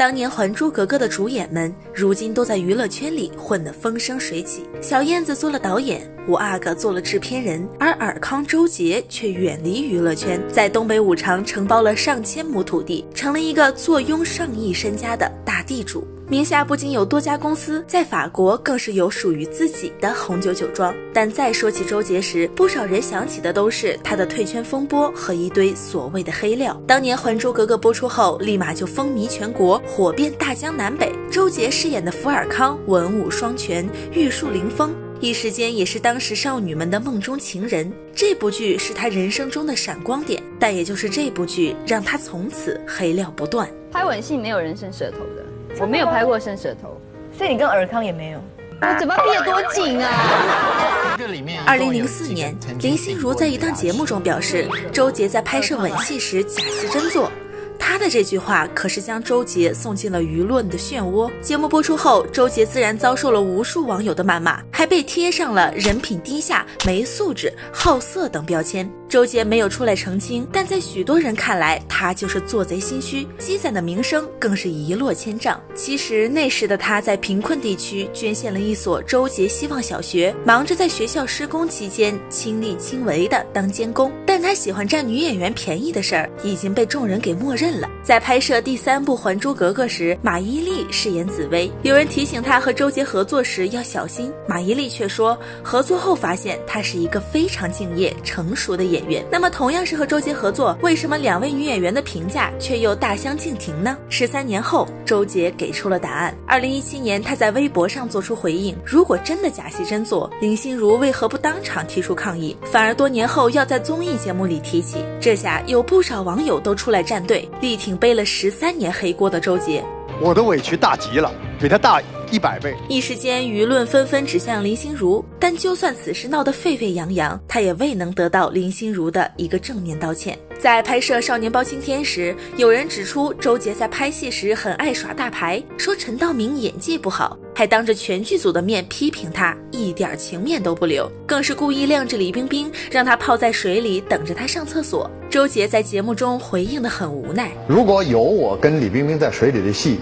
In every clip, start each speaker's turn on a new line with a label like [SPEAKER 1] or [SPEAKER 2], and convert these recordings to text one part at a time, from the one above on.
[SPEAKER 1] 当年《还珠格格》的主演们，如今都在娱乐圈里混得风生水起。小燕子做了导演，五阿哥做了制片人，而尔康周杰却远离娱乐圈，在东北五常承包了上千亩土地，成了一个坐拥上亿身家的大地主。名下不仅有多家公司，在法国更是有属于自己的红酒酒庄。但再说起周杰时，不少人想起的都是他的退圈风波和一堆所谓的黑料。当年《还珠格格》播出后，立马就风靡全国，火遍大江南北。周杰饰演的福尔康文武双全，玉树临风，一时间也是当时少女们的梦中情人。这部剧是他人生中的闪光点，但也就是这部剧让他从此黑料不断。
[SPEAKER 2] 拍吻戏没有人伸舌头的。我没有拍过伸舌头，
[SPEAKER 3] 所以你跟尔康也没有。
[SPEAKER 2] 我嘴巴闭得多紧啊！
[SPEAKER 1] 二零零四年，林心如在一档节目中表示，周杰在拍摄吻戏时假戏真做。她的这句话可是将周杰送进了舆论的漩涡。节目播出后，周杰自然遭受了无数网友的谩骂，还被贴上了人品低下、没素质、好色等标签。周杰没有出来澄清，但在许多人看来，他就是做贼心虚，积攒的名声更是一落千丈。其实那时的他在贫困地区捐献了一所周杰希望小学，忙着在学校施工期间亲力亲为的当监工。但他喜欢占女演员便宜的事儿已经被众人给默认了。在拍摄第三部《还珠格格》时，马伊琍饰演紫薇，有人提醒他和周杰合作时要小心，马伊琍却说合作后发现他是一个非常敬业、成熟的演。演员，那么同样是和周杰合作，为什么两位女演员的评价却又大相径庭呢？十三年后，周杰给出了答案。二零一七年，他在微博上做出回应：如果真的假戏真做，林心如为何不当场提出抗议，反而多年后要在综艺节目里提起？这下有不少网友都出来站队，力挺背了十三年黑锅的周杰。
[SPEAKER 4] 我的委屈大极了，比他大。一百倍，
[SPEAKER 1] 一时间舆论纷纷指向林心如，但就算此事闹得沸沸扬扬，他也未能得到林心如的一个正面道歉。在拍摄《少年包青天》时，有人指出周杰在拍戏时很爱耍大牌，说陈道明演技不好，还当着全剧组的面批评他，一点情面都不留，更是故意晾着李冰冰，让他泡在水里等着他上厕所。周杰在节目中回应的很无奈：“
[SPEAKER 4] 如果有我跟李冰冰在水里的戏，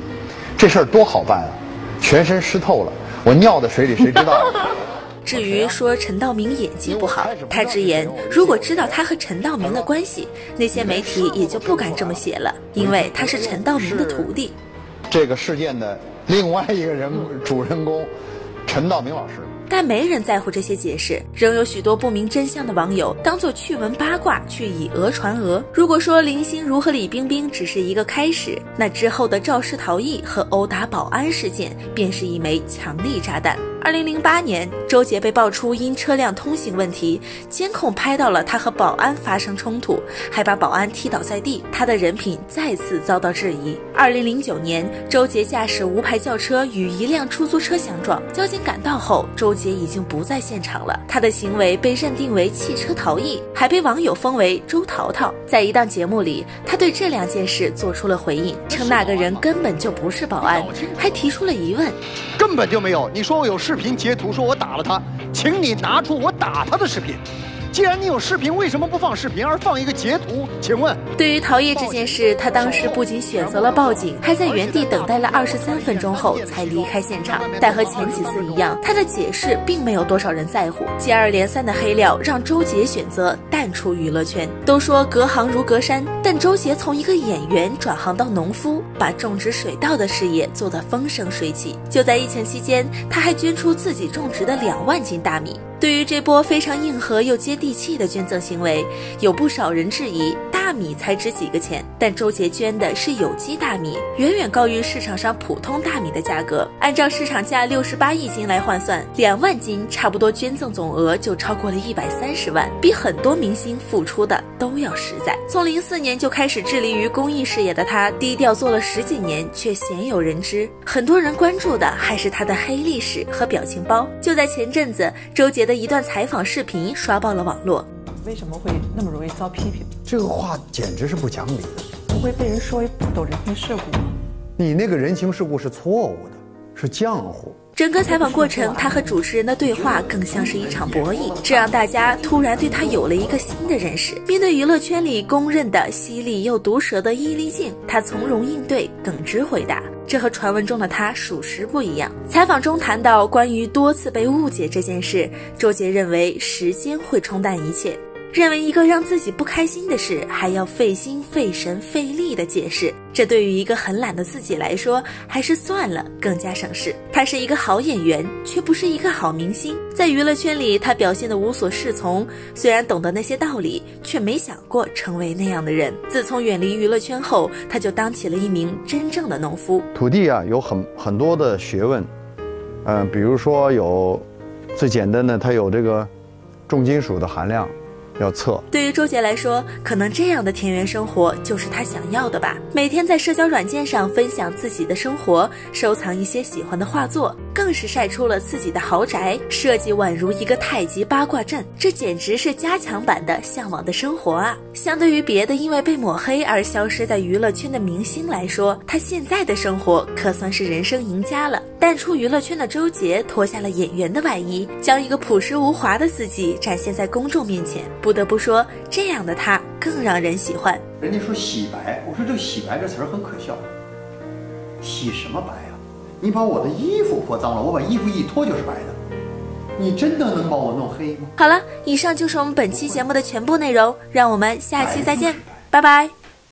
[SPEAKER 4] 这事儿多好办啊！”全身湿透了，我尿在水里，谁知道？
[SPEAKER 1] 至于说陈道明演技不好，他直言，如果知道他和陈道明的关系，那些媒体也就不敢这么写了，因为他是陈道明的徒弟。
[SPEAKER 4] 这个事件的另外一个人主人公，陈道明老师。
[SPEAKER 1] 但没人在乎这些解释，仍有许多不明真相的网友当做趣闻八卦去以讹传讹。如果说林心如和李冰冰只是一个开始，那之后的肇事逃逸和殴打保安事件便是一枚强力炸弹。二零零八年，周杰被爆出因车辆通行问题，监控拍到了他和保安发生冲突，还把保安踢倒在地，他的人品再次遭到质疑。二零零九年，周杰驾驶无牌轿车与一辆出租车相撞，交警赶到后，周杰已经不在现场了，他的行为被认定为汽车逃逸，还被网友封为“周淘淘”。在一档节目里，他对这两件事做出了回应，称那个人根本就不是保安，还提出了疑问：
[SPEAKER 4] 根本就没有，你说我有视频截图说我打了他，请你拿出我打他的视频。既然你有视频，为什么不放视频而放一个截图？请问，
[SPEAKER 1] 对于逃逸这件事，他当时不仅选择了报警，还在原地等待了二十三分钟后才离开现场。但和前几次一样，他的解释并没有多少人在乎。接二连三的黑料让周杰选择淡出娱乐圈。都说隔行如隔山，但周杰从一个演员转行到农夫，把种植水稻的事业做得风生水起。就在疫情期间，他还捐出自己种植的两万斤大米。对于这波非常硬核又接地气的捐赠行为，有不少人质疑。大米才值几个钱，但周杰捐的是有机大米，远远高于市场上普通大米的价格。按照市场价六十八亿斤来换算，两万斤差不多捐赠总额就超过了一百三十万，比很多明星付出的都要实在。从零四年就开始致力于公益事业的他，低调做了十几年，却鲜有人知。很多人关注的还是他的黑历史和表情包。就在前阵子，周杰的一段采访视频刷爆了网络。
[SPEAKER 5] 为什么会那么容易遭批评？
[SPEAKER 4] 这个话简直是不讲理的。
[SPEAKER 5] 不会被人说不懂人情世故吗？
[SPEAKER 4] 你那个人情世故是错误的，是浆糊。
[SPEAKER 1] 整个采访过程，他和主持人的对话更像是一场博弈，这让大家突然对他有了一个新的认识。面对娱乐圈里公认的犀利又毒舌的伊丽静，他从容应对，耿直回答，这和传闻中的他属实不一样。采访中谈到关于多次被误解这件事，周杰认为时间会冲淡一切。认为一个让自己不开心的事还要费心费神费力的解释，这对于一个很懒的自己来说，还是算了，更加省事。他是一个好演员，却不是一个好明星。在娱乐圈里，他表现的无所适从，虽然懂得那些道理，却没想过成为那样的人。自从远离娱乐圈后，他就当起了一名真正的农夫。
[SPEAKER 3] 土地啊，有很很多的学问，嗯，比如说有最简单的，它有这个重金属的含量。要测。
[SPEAKER 1] 对于周杰来说，可能这样的田园生活就是他想要的吧。每天在社交软件上分享自己的生活，收藏一些喜欢的画作，更是晒出了自己的豪宅，设计宛如一个太极八卦阵。这简直是加强版的向往的生活啊！相对于别的因为被抹黑而消失在娱乐圈的明星来说，他现在的生活可算是人生赢家了。淡出娱乐圈的周杰脱下了演员的外衣，将一个朴实无华的自己展现在公众面前。不得不说，这样的他更让人喜欢。
[SPEAKER 6] 人家说洗白，我说这“洗白”这词儿很可笑。洗什么白啊？你把我的衣服泼脏了，我把衣服一脱就是白的。你真的能把我弄黑吗？
[SPEAKER 1] 好了，以上就是我们本期节目的全部内容，让我们下期再见，拜拜。